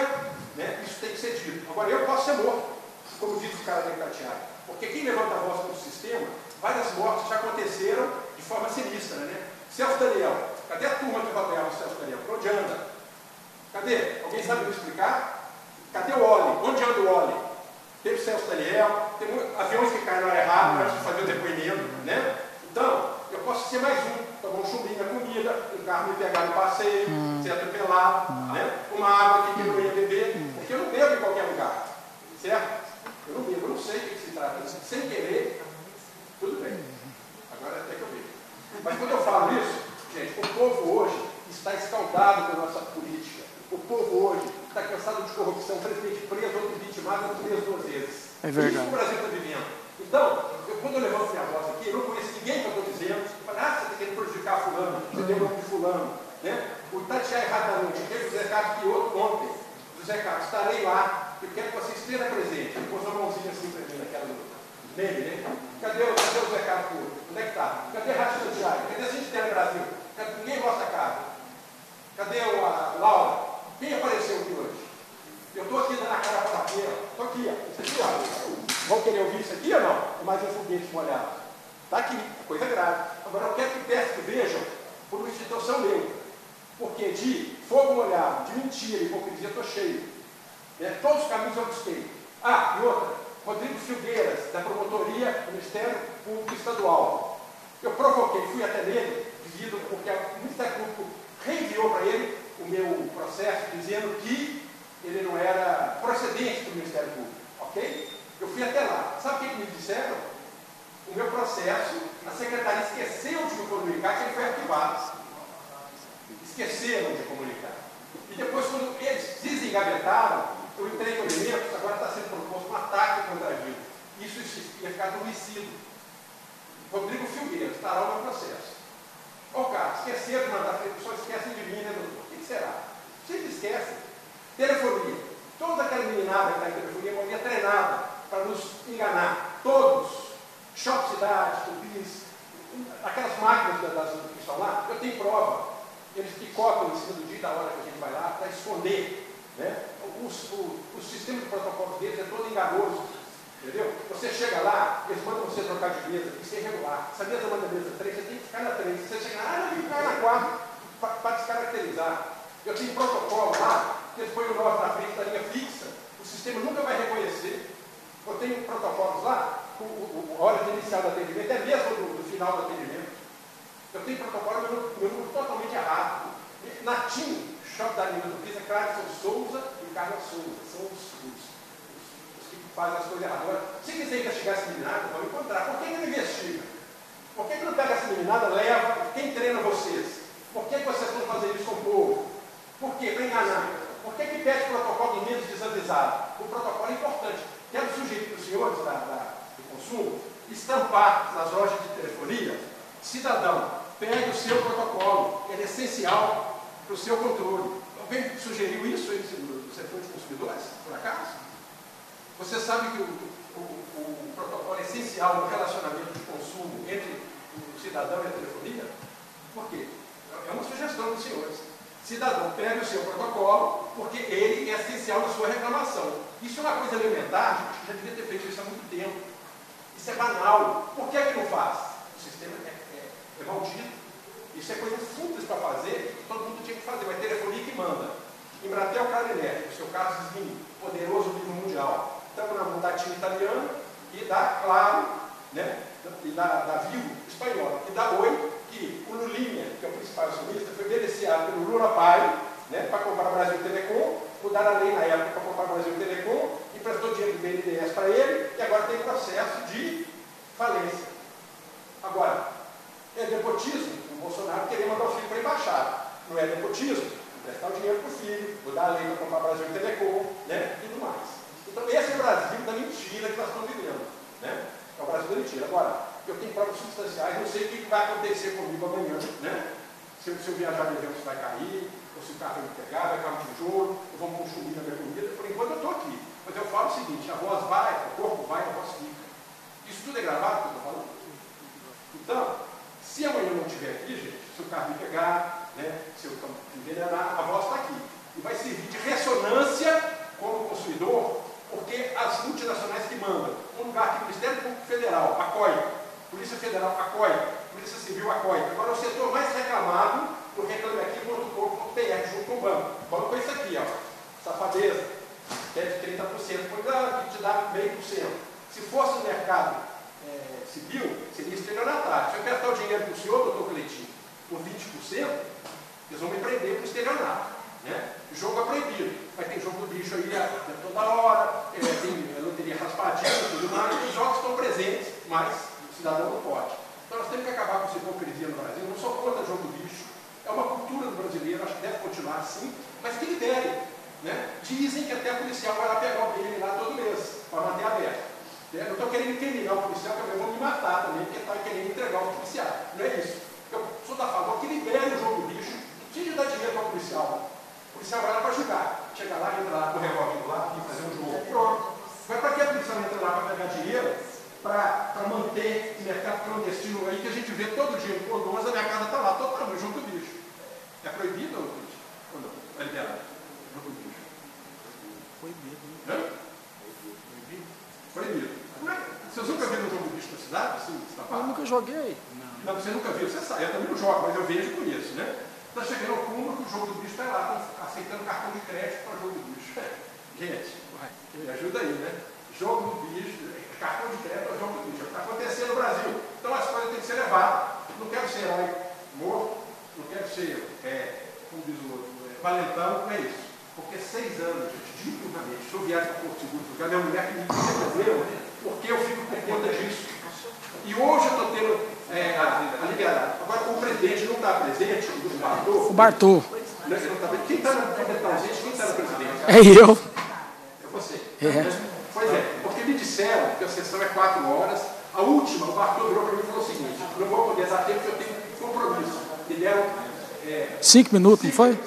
D: né? isso tem que ser dito. Agora, eu posso ser morto, como diz o cara da Itatiaia. Porque quem levanta a voz contra o sistema, várias mortes já aconteceram de forma sinistra. Né? Celso Daniel, cadê a turma que batalhava o Celso Daniel? Por onde anda? Cadê? Alguém sabe me explicar? Cadê o Oli? Onde anda o Oli? Teve o Celso Daniel, tem aviões que caem na hora errada, de fazer o depoimento, né? Então, eu posso ser mais um, tomar um chumbinho na comida, um carro me pegar no passeio, hum. ser atropelado, hum. né? uma água aqui que eu não ia beber, hum. porque eu não bebo em qualquer lugar, certo? Eu não bebo, eu não sei o que se trata, sem querer, tudo bem. Agora até que eu bebo. Mas quando eu falo isso, gente, o povo hoje está escaldado pela nossa política. O povo hoje está cansado de corrupção, presidente preso, outro vitimado, outro preso duas vezes.
A: É verdade.
D: Isso que o Brasil está vivendo. Então, eu, quando eu levanto minha voz aqui, eu não conheço ninguém que eu estou dizendo. Falo, ah, você está querendo prejudicar fulano, você tem o nome de fulano. Né? O Tatiá erradamente, teve o José Carlos que outro ontem. José Carlos, estarei lá, eu quero que você esteja presente. Ele pôs uma mãozinha assim para mim naquela meme, né? Cadê, o, cadê o José Carlos? Onde é que está? Cadê a Rádio Santiago? Cadê a gente tem no Brasil? Cadê, ninguém mostra a cara. Cadê o, a Laura? Quem apareceu aqui hoje? Eu estou aqui dando a cara para a Estou aqui, ó. Isso aqui, ó. Vão querer ouvir isso aqui ou não? É mais um foguete molhado. Está aqui, é coisa grave. Agora eu quero que peço que vejam por uma instituição neutra. Porque de fogo molhado, de mentira e hipocrisia, estou cheio. Né? Todos os caminhos eu busquei. Ah, e outra, Rodrigo Filgueiras, da promotoria do Ministério Público Estadual. Eu provoquei, fui até nele, devido, porque o Ministério Público reenviou para ele o meu processo, dizendo que ele não era procedente do Ministério Público. Ok? Eu fui até lá. Sabe o que, que me disseram? O meu processo, a secretaria esqueceu de me comunicar que ele foi arquivado. Esqueceram de comunicar. E depois, quando eles desengavetaram, eu entrei com elementos, agora está sendo proposto um ataque contra a vida. Isso ia ficar adormecido. Rodrigo Filgueira estará no processo. Ó, oh, cara, esqueceram de mandar, só esquecem de mim, né, doutor? O que será? Vocês esquecem. Telefonia. Toda aquela meninada que está em telefonia, é treinada para nos enganar. Todos. Shop Cidade, Tupis, aquelas máquinas das, que estão lá, eu tenho prova. Eles picotam em cima do dia e da hora que a gente vai lá para esconder. Né? O, o, o sistema de protocolos deles é todo enganoso. Entendeu? Você chega lá, eles mandam você trocar de mesa, isso é irregular. Essa mesa manda mesa 3, você tem que ficar na 3. Você chega lá, ah, não, tem que ficar na 4, para descaracterizar. Eu tenho protocolo lá, que eles põem o nome na frente da linha fixa, o sistema nunca vai reconhecer. Eu tenho protocolos lá, o, o, a hora de inicial do atendimento é mesmo do, do final do atendimento. Eu tenho protocolo, meu, número totalmente errado. Na Shopping da Avenida do Pisa, Clarison Souza e Carlos Souza. São os, os, os, que fazem as coisas erradas. Agora, se quiser investigar essa meninada, vão encontrar. Por que, que não investiga? Por que, que não pega essa meninada, leva, quem treina vocês? Por que, que vocês estão fazendo isso com o povo? Por quê? Para enganar. Por que, que pede protocolo em menos desavisado? O protocolo é importante. Quero sugerir para os senhores da, da, do consumo estampar nas lojas de telefonia, cidadão, pegue o seu protocolo, ele é essencial para o seu controle. Alguém sugeriu isso no setor de consumidores, por acaso? Você sabe que o, o, o, protocolo é essencial no relacionamento de consumo entre o cidadão e a telefonia? Por quê? É uma sugestão dos senhores. Cidadão, pegue o seu protocolo, porque ele é essencial na sua reclamação. Isso é uma coisa elementar, gente, já devia ter feito isso há muito tempo. Isso é banal. Por que é que não faz? O sistema é, é, é maldito. Isso é coisa simples para fazer, todo mundo tinha que fazer. Vai telefonia que manda. Embratel Clarinete, o seu Carlos Slim, poderoso livro mundial. Estamos na mão da italiana e da Claro, né? e da, da Vivo espanhola, e da Oi, que o Lulinha, que é o principal acionista, foi beneficiado pelo Lula Pai, né, para comprar o Brasil Telecom, mudaram a lei na época para comprar o Brasil Telecom, BNDES para ele e agora tem processo de falência. Agora, é nepotismo o Bolsonaro querer mandar o filho para a embaixada. Não é nepotismo? Emprestar o dinheiro para o filho, mudar a lei para comprar Brasil Telecom, né, e tudo mais. Então, esse é o Brasil da mentira que nós estamos vivendo. Né? É o Brasil da mentira. Agora, eu tenho provas substanciais, não sei o que vai acontecer comigo amanhã, né? se, se eu viajar de avião, se vai cair, ou se o carro vai me pegar, vai cair um tijolo, eu vou consumir na minha comida. Por enquanto eu estou aqui. Mas eu falo o seguinte, a voz vai, o corpo vai, a voz fica. Isso tudo é gravado que eu estou falando? Então, se amanhã eu não estiver aqui, gente, se o carro me pegar, né, se eu envenenar, a voz está aqui. E vai servir de ressonância como consumidor, porque as multinacionais que mandam, um lugar aqui, Ministério Público Federal, a COI, Polícia Federal, a COI, Polícia Civil, a COI. Agora, o setor mais reclamado, do reclame aqui, .com.br, junto com o banco. O banco é isso aqui, ó, safadeza, deve 30%, pois ah, te dá meio por cento. Se fosse no mercado é, civil, seria estelionatário. Se eu emprestar o dinheiro para o senhor, doutor Cleitinho, por 20%, eles vão me prender por estelionato. Né? O jogo é proibido. Mas tem jogo do bicho aí a, a toda hora, é, tem loteria raspadinha tudo mais. Os jogos estão presentes, mas o cidadão não pode. Então nós temos que acabar com essa hipocrisia no Brasil. Eu não sou contra jogo do bicho. É uma cultura do brasileiro, acho que deve continuar assim, mas que lidere. Né? Dizem que até a policial vai lá pegar o dele lá todo mês, para manter aberto. Né? Eu estou querendo incriminar o policial, que eu vou me matar também, porque está querendo entregar o policial. Não é isso. Eu sou da favor que libere o jogo do bicho, tire dar dinheiro para o policial. O policial vai lá para jogar. Chega lá, entra lá com o revólver do lado e fazer um jogo. Pronto. Mas para que a policial entra lá para pegar dinheiro? Para manter o mercado clandestino aí que a gente vê todo dia no Cordões, a minha casa está lá, no jogo do bicho. É proibido ou não? É liberado? Jogo do bicho. Proibido. Hã? Proibido. Proibido. Vocês nunca viram um jogo do bicho na cidade? Assim,
A: eu nunca joguei.
D: Não. não, você nunca viu, você sabe. Eu também não jogo, mas eu vejo e conheço, né? Está chegando ao cúmulo que o jogo do bicho está lá, tá aceitando cartão de crédito para jogo do bicho. Gente, me ajuda aí, né? Jogo do bicho, cartão de crédito para jogo do bicho. É o que está acontecendo no Brasil. Então as coisas têm que ser levadas. Não quero ser herói morto, não quero ser, é, como diz o outro, é, valentão, não é isso. Porque seis anos, gente, diuturnamente, se eu viajo para Porto Seguro, porque a minha mulher que me entendeu, porque eu fico por conta disso. E hoje eu estou tendo é, a, a liberdade. Agora, o presidente não está presente, o Bartô.
A: O Bartô.
D: Né, tá quem está no presidente? Quem está no presidente?
A: É eu.
D: É você.
A: É.
D: Pois é, porque me disseram que a sessão é quatro horas. A última, o Bartô virou para mim e falou o seguinte: não vou poder dar tempo porque eu tenho compromisso. Me deram. É,
A: Cinco minutos, não foi?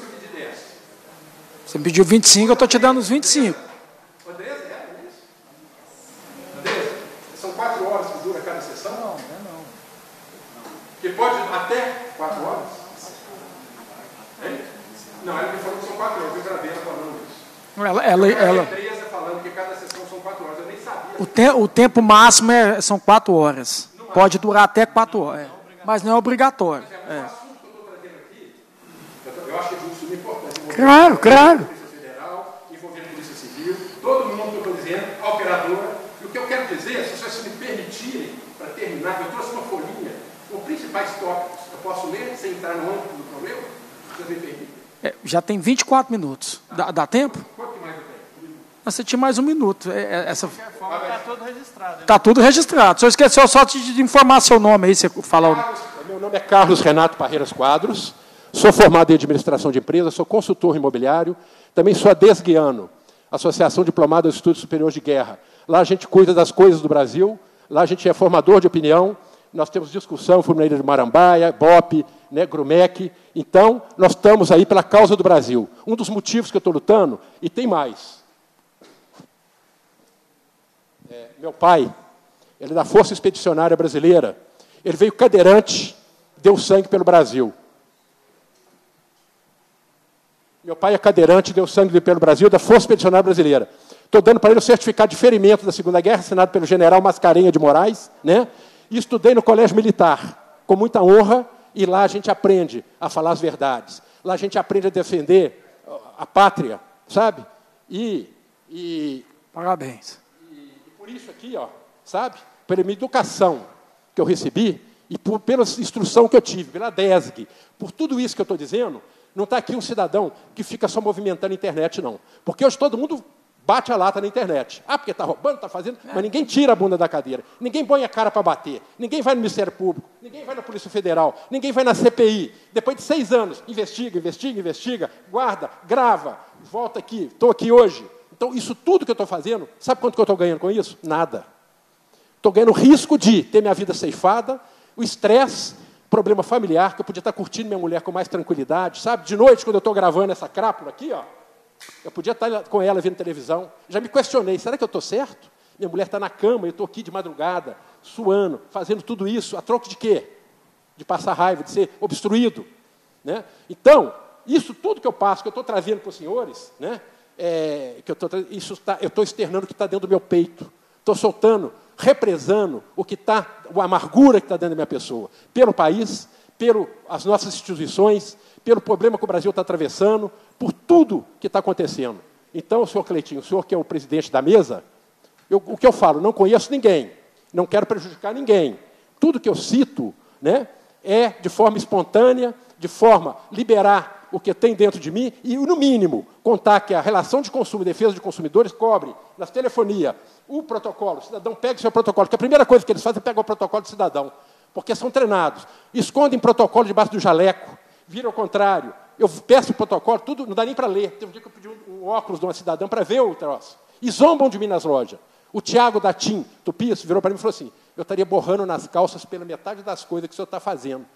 A: Você me pediu 25, eu estou te dando os 25.
D: Andresa, é isso? Andresa, são quatro horas que dura cada sessão?
A: Não, não é não.
D: Que pode até quatro horas? É? Não, ela me falou que são quatro horas, eu gravei ela falando isso.
A: Ela, ela, ela,
D: Tereza falando que cada sessão são quatro horas, eu nem sabia.
A: o, te, o tempo máximo é, são quatro horas. Pode durar até quatro horas. é. Mas não é obrigatório.
D: Mas
A: É.
D: o assunto que eu estou trazendo aqui, eu, tô- eu acho que é de um assunto importante. envolvendo
A: Claro, claro.
D: Polícia Federal, envolvendo a Polícia Civil, todo mundo que eu estou dizendo, a operadora. E o que eu quero dizer, se vocês me permitirem, para terminar, eu trouxe uma folhinha com principais tópicos. Eu posso ler sem entrar no âmbito do problema? Vocês me permitem?
A: É, já tem 24 minutos. Dá, dá tempo?
D: Quanto mais eu tenho?
A: Mas Você tinha mais um minuto. É, é, essa...
B: Está tudo registrado. né?
A: Tá tudo registrado. O senhor esqueceu só de, informar seu nome aí, você fala o...
D: Carlos, meu nome é Carlos Renato Parreiras Quadros, sou formado em administração de empresas, sou consultor imobiliário, também sou adesguiano, Associação Diplomada de Estudos Superiores de Guerra. Lá a gente cuida das coisas do Brasil, lá a gente é formador de opinião, nós temos discussão, Fluminense de Marambaia, BOP, né, Grumec. Então, nós estamos aí pela causa do Brasil. Um dos motivos que eu estou lutando, e tem mais. É, meu pai, ele é da Força Expedicionária Brasileira, ele veio cadeirante, deu sangue pelo Brasil. Meu pai é cadeirante, deu sangue pelo Brasil, da Força Expedicionária Brasileira. Estou dando para ele o certificado de ferimento da Segunda Guerra, assinado pelo general Mascarenha de Moraes, né? e estudei no Colégio Militar, com muita honra, e lá a gente aprende a falar as verdades. Lá a gente aprende a defender a pátria, sabe? E, e,
A: Parabéns.
D: e por isso aqui, ó, sabe? Pela minha educação que eu recebi e por, pela instrução que eu tive, pela DESG, por tudo isso que eu estou dizendo, não está aqui um cidadão que fica só movimentando a internet, não. Porque hoje todo mundo bate a lata na internet. Ah, porque está roubando, está fazendo, mas ninguém tira a bunda da cadeira, ninguém põe a cara para bater, ninguém vai no Ministério Público, ninguém vai na Polícia Federal, ninguém vai na CPI. Depois de seis anos, investiga, investiga, investiga, guarda, grava, volta aqui, estou aqui hoje. Então, isso tudo que eu estou fazendo, sabe quanto que eu estou ganhando com isso? Nada. Estou ganhando risco de ter minha vida ceifada, o estresse, problema familiar, que eu podia estar curtindo minha mulher com mais tranquilidade, sabe? De noite, quando eu estou gravando essa crápula aqui, ó, eu podia estar com ela vendo televisão. Já me questionei, será que eu estou certo? Minha mulher está na cama, eu estou aqui de madrugada, suando, fazendo tudo isso, a troco de quê? De passar raiva, de ser obstruído. Né? Então, isso tudo que eu passo, que eu estou trazendo para os senhores, né? É, que eu tô, isso tá, eu estou externando o que está dentro do meu peito. Estou soltando, represando o que está, a amargura que está dentro da minha pessoa, pelo país, pelas nossas instituições, pelo problema que o Brasil está atravessando, por tudo que está acontecendo. Então, senhor Cleitinho, o senhor que é o presidente da mesa, eu, o que eu falo, não conheço ninguém, não quero prejudicar ninguém. Tudo que eu cito né, é de forma espontânea, de forma liberar o que tem dentro de mim e, no mínimo, contar que a relação de consumo e defesa de consumidores cobre, nas telefonia, o protocolo. O cidadão pega o seu protocolo, que a primeira coisa que eles fazem é pegar o protocolo do cidadão, porque são treinados. Escondem protocolo debaixo do jaleco, viram ao contrário. Eu peço o protocolo, tudo, não dá nem para ler. Tem um dia que eu pedi um, um óculos de uma cidadã para ver o troço. E zombam de mim nas lojas. O Tiago da TIM, Tupias, virou para mim e falou assim: eu estaria borrando nas calças pela metade das coisas que o senhor está fazendo. Eu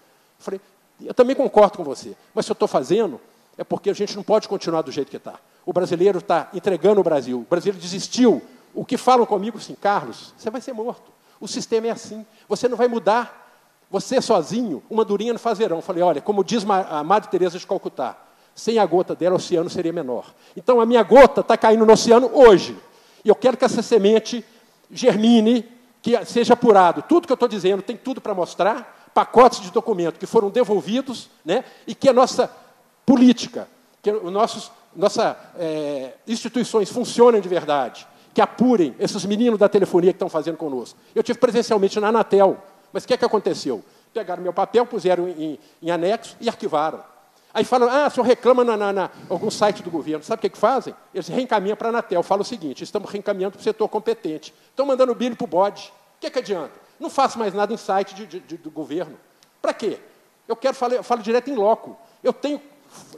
D: falei, eu também concordo com você, mas se eu estou fazendo, é porque a gente não pode continuar do jeito que está. O brasileiro está entregando o Brasil, o brasileiro desistiu. O que falam comigo assim, Carlos, você vai ser morto. O sistema é assim, você não vai mudar. Você sozinho, uma durinha não faz verão. Eu falei, olha, como diz a Madre Teresa de Calcutá, sem a gota dela, o oceano seria menor. Então, a minha gota está caindo no oceano hoje. E eu quero que essa semente germine, que seja apurado. Tudo que eu estou dizendo tem tudo para mostrar, pacotes de documento que foram devolvidos, né, e que a nossa política, que nossas é, instituições funcionem de verdade, que apurem esses meninos da telefonia que estão fazendo conosco. Eu tive presencialmente na Anatel, mas o que, é que aconteceu? Pegaram meu papel, puseram em, em anexo e arquivaram. Aí falam, ah, o senhor reclama na, na, na algum site do governo. Sabe o que, que fazem? Eles reencaminham para a Anatel. Falam o seguinte, estamos reencaminhando para o setor competente. Estão mandando o bilho para o bode. O que, que adianta? Não faço mais nada em site de, de, de, do governo. Para quê? Eu quero falar, eu falo direto em loco. Eu tenho.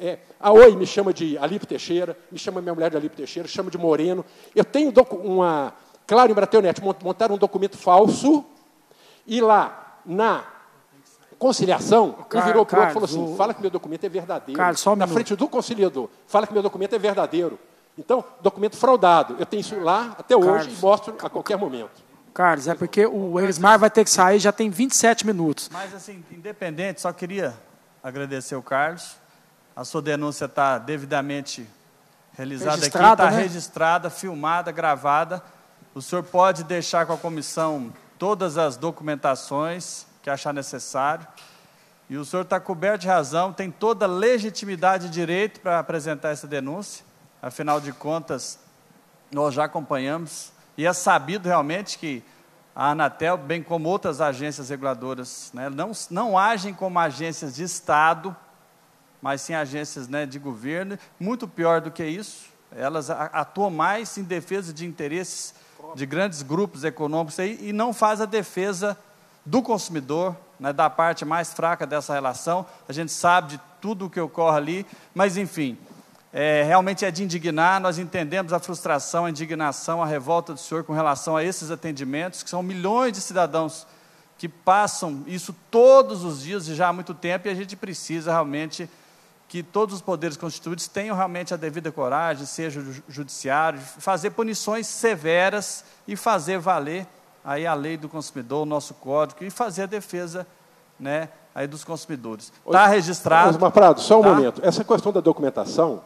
D: É, a Oi me chama de Alipe Teixeira, me chama minha mulher de Alipe Teixeira, chama de Moreno. Eu tenho uma. Claro, em Brateonet, montaram um documento falso e lá na conciliação, um virou para o outro e falou assim: fala que meu documento é verdadeiro.
A: Carlos, só um
D: Na frente do conciliador, fala que meu documento é verdadeiro. Então, documento fraudado. Eu tenho isso lá até hoje
A: Carlos,
D: e mostro a qualquer momento.
A: Carlos, é porque o Elismar vai ter que sair, já tem 27 minutos.
B: Mas, assim, independente, só queria agradecer o Carlos. A sua denúncia está devidamente realizada
A: Registrada,
B: aqui, está
A: né?
B: registrada, filmada, gravada. O senhor pode deixar com a comissão todas as documentações que achar necessário. E o senhor está coberto de razão, tem toda a legitimidade e direito para apresentar essa denúncia. Afinal de contas, nós já acompanhamos e é sabido realmente que a Anatel, bem como outras agências reguladoras, né, não, não agem como agências de Estado, mas sim agências né, de governo. Muito pior do que isso, elas atuam mais em defesa de interesses de grandes grupos econômicos aí, e não faz a defesa do consumidor, né, da parte mais fraca dessa relação. A gente sabe de tudo o que ocorre ali, mas enfim, é, realmente é de indignar. Nós entendemos a frustração, a indignação, a revolta do senhor com relação a esses atendimentos, que são milhões de cidadãos que passam isso todos os dias e já há muito tempo, e a gente precisa realmente que todos os poderes constituídos tenham realmente a devida coragem, seja o ju- judiciário, fazer punições severas e fazer valer aí a lei do consumidor, o nosso código, e fazer a defesa né, aí dos consumidores. Está registrado.
D: Osmar Prado, só um
B: tá?
D: momento. Essa questão da documentação,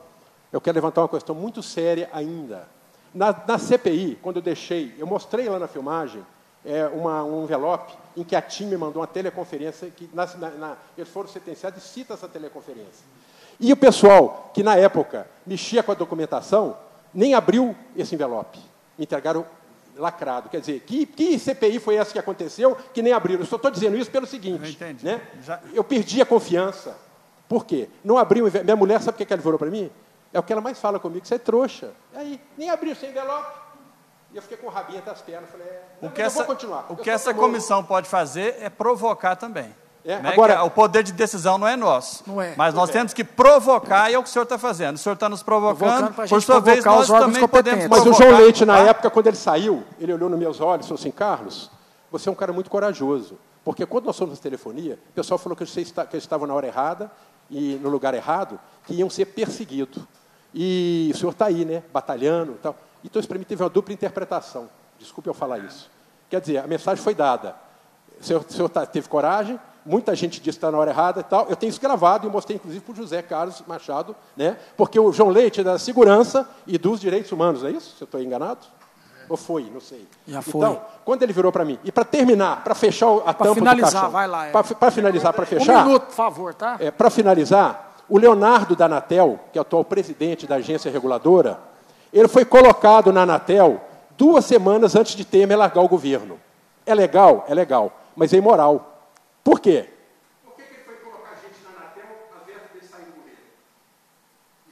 D: eu quero levantar uma questão muito séria ainda. Na, na CPI, quando eu deixei, eu mostrei lá na filmagem é, uma, um envelope em que a TIM me mandou uma teleconferência, que na, na- eles foram sentenciados e cita essa teleconferência. E o pessoal que, na época, mexia com a documentação, nem abriu esse envelope. Me entregaram lacrado. Quer dizer, que, que CPI foi essa que aconteceu que nem abriram? Eu só estou dizendo isso pelo seguinte.
B: Eu.
D: Né?
B: Já-
D: Eu perdi a confiança. Por quê? Não abriu o envelope. Minha mulher, sabe o que que ela virou para mim? É o que ela mais fala comigo, você é trouxa. Aí, nem abriu esse envelope. E eu fiquei com o rabinho até as pernas. Falei, é,
B: O que,
D: eu
B: essa,
D: vou continuar.
B: o
D: Eu
B: que essa comissão pode fazer é provocar também.
D: É,
B: né?
D: agora-
B: Que o poder de decisão não é nosso.
A: Não é.
B: Mas nós temos que provocar e é o que o senhor está fazendo. O senhor está nos
A: Provocando
B: provocando, por sua vez,
A: provocar
B: nós
A: os órgãos
B: também podemos
A: competentes.
D: Mas o
B: provocar,
D: João Leite, na
B: tá?
D: época, quando ele saiu, ele olhou nos meus olhos e falou assim, Carlos, você é um cara muito corajoso. Porque quando nós fomos na telefonia, o pessoal falou que eles estavam na hora errada e no lugar errado, que iam ser perseguidos. E o senhor está aí, né? Batalhando e tal. Então, isso para mim teve uma dupla interpretação. Desculpe eu falar isso. Quer dizer, a mensagem foi dada. O senhor, o senhor tá, teve coragem, muita gente disse que está na hora errada e tal. Eu tenho isso gravado e mostrei, inclusive, para o José Carlos Machado, né? porque o João Leite é da segurança e dos direitos humanos, é isso? Se eu estou enganado? Ou foi, não sei.
A: Já foi.
D: Então, quando ele virou para mim, e para terminar, para fechar a
A: pra
D: tampa
A: finalizar,
D: do caixão,
A: vai lá, é.
D: para finalizar, para fechar,
A: Um minuto, por favor, tá?
D: é, para finalizar, o Leonardo da Anatel, que é o atual presidente da agência reguladora, ele foi colocado na Anatel duas semanas antes de Temer largar o governo. É legal? É legal, mas é imoral. Por quê? Por que ele foi colocar a gente na Anatel vezes dele sair do governo?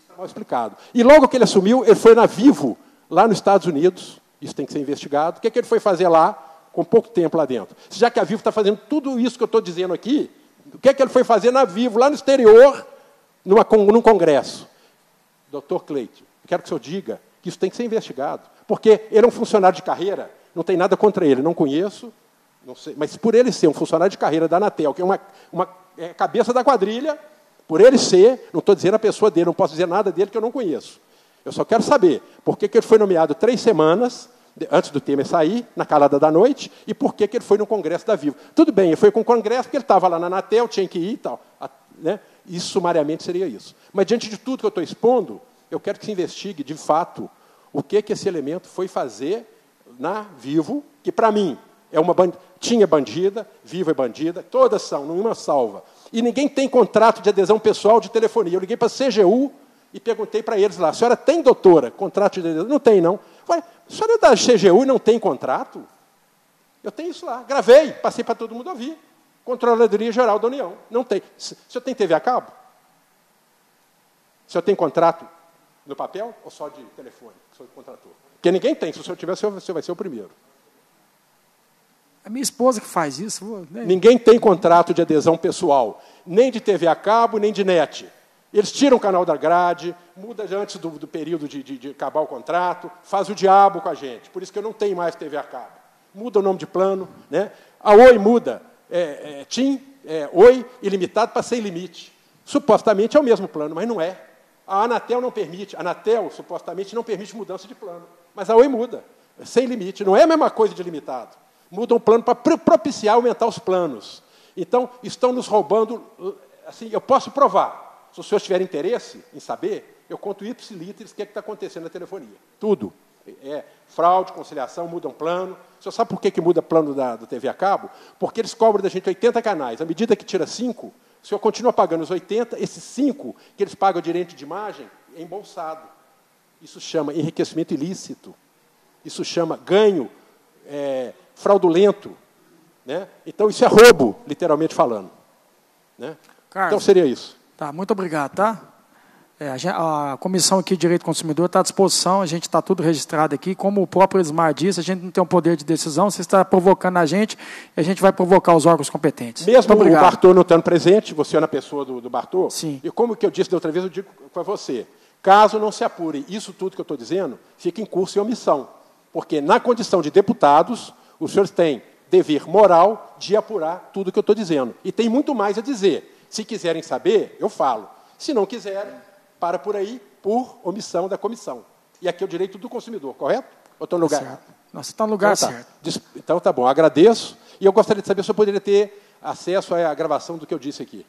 D: Está mal explicado. E logo que ele assumiu, ele foi na Vivo, lá nos Estados Unidos, isso tem que ser investigado. O que, é que ele foi fazer lá, com pouco tempo lá dentro? Já que a Vivo está fazendo tudo isso que eu estou dizendo aqui, o que, é que ele foi fazer na Vivo, lá no exterior, numa, num congresso? Doutor Cleito, quero que o senhor diga que isso tem que ser investigado. Porque ele é um funcionário de carreira, não tem nada contra ele, não conheço, não sei, mas por ele ser um funcionário de carreira da Anatel, que é uma, uma é cabeça da quadrilha, por ele ser, não estou dizendo a pessoa dele, não posso dizer nada dele que eu não conheço. Eu só quero saber por que, que ele foi nomeado três semanas antes do Temer sair, na calada da noite, e por que, que ele foi no Congresso da Vivo. Tudo bem, ele foi com o Congresso porque ele estava lá na Anatel, tinha que ir e tal. Né? Isso, sumariamente, seria isso. Mas, diante de tudo que eu estou expondo, eu quero que se investigue, de fato, o que, que esse elemento foi fazer na Vivo, que, para mim, é uma band... tinha bandida, Vivo é bandida, todas são, nenhuma salva. E ninguém tem contrato de adesão pessoal de telefonia. Eu liguei para a CGU e perguntei para eles lá, a senhora tem, doutora, contrato de adesão? Não tem, não. Falei, a senhora é da CGU e não tem contrato? Eu tenho isso lá. Gravei, passei para todo mundo ouvir. Controladoria Geral da União. Não tem. O senhor tem TV a cabo? O senhor tem contrato no papel ou só de telefone que o senhor contratou? Porque ninguém tem. Se o senhor tiver, o senhor vai ser o primeiro.
A: É minha esposa que faz isso.
D: Né? Ninguém tem contrato de adesão pessoal, nem de TV a cabo, nem de net. Eles tiram o canal da grade, muda antes do, do período de, de, de, acabar o contrato, faz o diabo com a gente. Por isso que eu não tenho mais TV a cabo. Muda o nome de plano. Né? A Oi muda. É, é, TIM, é, Oi, ilimitado para sem limite. Supostamente é o mesmo plano, mas não é. A Anatel não permite, a Anatel supostamente não permite mudança de plano. Mas a Oi muda, sem limite. Não é a mesma coisa de limitado. Muda um plano para propiciar aumentar os planos. Então, estão nos roubando. Assim, eu posso provar. Se os senhores tiverem interesse em saber, eu conto ipsiliteres o que é está acontecendo na telefonia. Tudo. É fraude, conciliação, mudam plano. O senhor sabe por que, que muda plano da, da TV a cabo? Porque eles cobram da gente 80 canais. À medida que tira 5, o senhor continua pagando os 80, esses 5 que eles pagam direito de imagem é embolsado. Isso chama enriquecimento ilícito. Isso chama ganho é, fraudulento. Né? Então, isso é roubo, literalmente falando. Né? Carlos, então, seria isso.
A: Tá, muito obrigado. Tá? É, a, Comissão aqui de Direito do Consumidor está à disposição, a gente está tudo registrado aqui. Como o próprio Esmar disse, a gente não tem um poder de decisão, você está provocando a gente e a gente vai provocar os órgãos competentes.
D: Mesmo o Bartô não estando presente, você é na pessoa do, do Bartô,
A: Sim.
D: e como que eu disse da outra vez, eu digo para você, caso não se apure isso tudo que eu estou dizendo, fica em curso e omissão. Porque na condição de deputados, os senhores têm dever moral de apurar tudo que eu estou dizendo. E tem muito mais a dizer. Se quiserem saber, eu falo. Se não quiserem, para por aí por omissão da comissão. E aqui é o direito do consumidor, correto? Ou estou no lugar
A: certo. Nossa, está no lugar
D: então,
A: tá. certo.
D: Então tá bom, agradeço. E eu gostaria de saber se eu poderia ter acesso à gravação do que eu disse aqui.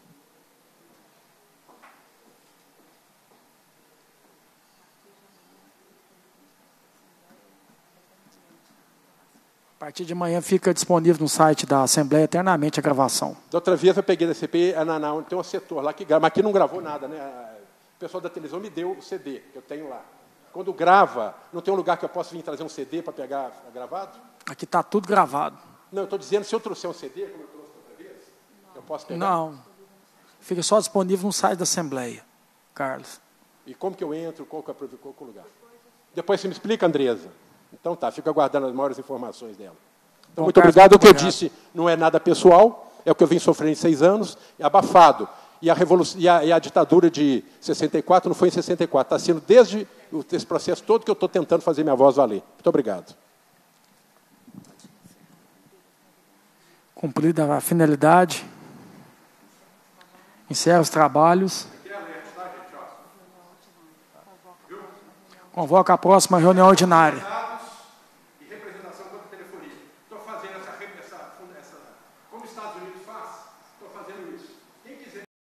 A: A partir de amanhã fica disponível no site da Assembleia eternamente a gravação.
D: Da outra vez eu peguei da CPI, tem um setor lá que grava, mas aqui não gravou nada, né? O pessoal da televisão me deu o CD que eu tenho lá. Quando grava, não tem um lugar que eu possa vir trazer um CD para pegar gravado?
A: Aqui está tudo gravado.
D: Não, eu estou dizendo, se eu trouxer um CD, como eu trouxe outra vez, eu posso pegar?
A: Não. Fica só disponível no site da Assembleia, Carlos.
D: E como que eu entro? Qual que é o lugar? Depois você me explica, Andresa. Então tá, fico aguardando as maiores informações dela. Então, Bom, muito Carlos, obrigado. Muito o que obrigado. eu disse não é nada pessoal, é o que eu vim sofrendo em seis anos, é abafado. E a, revolução, e a, e a ditadura de 64 não foi em 64, está sendo desde esse processo todo que eu estou tentando fazer minha voz valer. Muito obrigado. Cumprida a finalidade. Encerra os trabalhos. Convoca a próxima reunião ordinária.